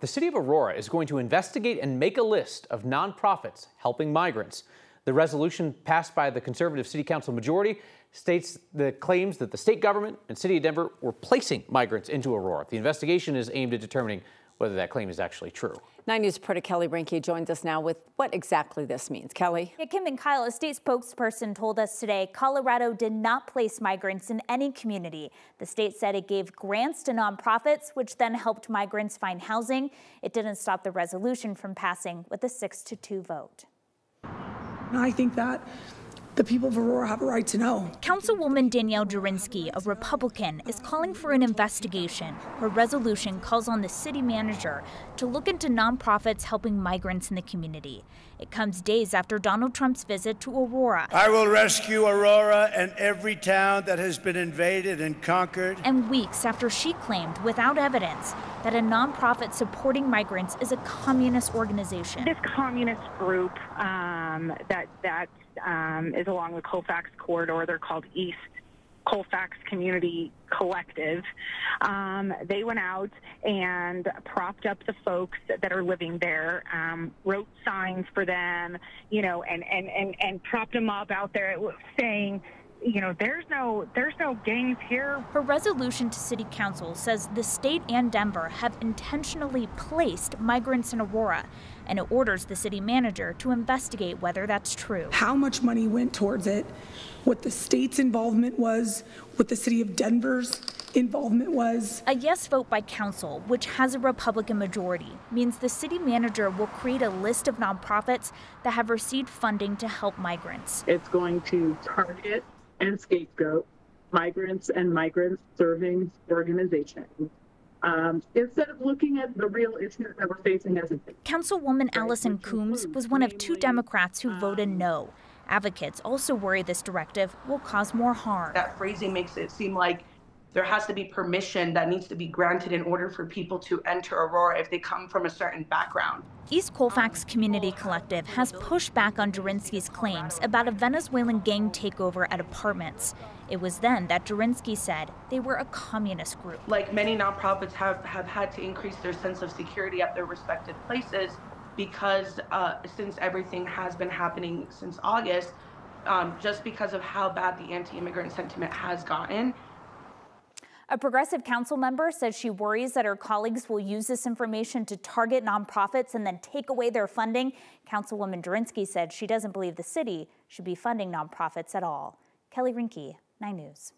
the city of Aurora is going to investigate and make a list of nonprofits helping migrants. The resolution passed by the conservative city council majority states the claims that the state government and city of Denver were placing migrants into Aurora. The investigation is aimed at determining whether that claim is actually true. 9 News reporter Kelly Reinke joins us now with what exactly this means. Kelly? Yeah, Kim and Kyle, a state spokesperson told us today Colorado did not place migrants in any community. The state said it gave grants to nonprofits, which then helped migrants find housing. It didn't stop the resolution from passing with a 6 to 2 vote. I think that the people of Aurora have a right to know. Councilwoman Danielle Jurinsky, a Republican, is calling for an investigation. Her resolution calls on the city manager to look into nonprofits helping migrants in the community. It comes days after Donald Trump's visit to Aurora. I will rescue Aurora and every town that has been invaded and conquered. And weeks after she claimed, without evidence, that a nonprofit supporting migrants is a communist organization. This communist group um, that that um, is along the Colfax corridor. They're called East Colfax Community Collective. Um, they went out and propped up the folks that are living there, um, wrote signs for them, you know, and, and, and, and propped them up out there saying, you know, there's no there's no gangs here. Her resolution to city council says the state and Denver have intentionally placed migrants in Aurora, and it orders the city manager to investigate whether that's true. How much money went towards it, what the state's involvement was, what the city of Denver's involvement was. A yes vote by council, which has a Republican majority, means the city manager will create a list of nonprofits that have received funding to help migrants. It's going to target and scapegoat migrants and migrant serving organizations. Um, instead of looking at the real issues that we're facing as a Councilwoman Allison Coombs was one of two Democrats who voted no. Advocates also worry this directive will cause more harm. That phrasing makes it seem like there has to be permission that needs to be granted in order for people to enter Aurora if they come from a certain background. East Colfax Community Collective has pushed back on Jurinsky's claims about a Venezuelan gang takeover at apartments. It was then that Jurinsky said they were a communist group. Like many nonprofits have, have had to increase their sense of security at their respective places because uh, since everything has been happening since August, um, just because of how bad the anti-immigrant sentiment has gotten, a progressive council member says she worries that her colleagues will use this information to target nonprofits and then take away their funding. Councilwoman Jurinsky said she doesn't believe the city should be funding nonprofits at all. Kelly Reinke, 9 News.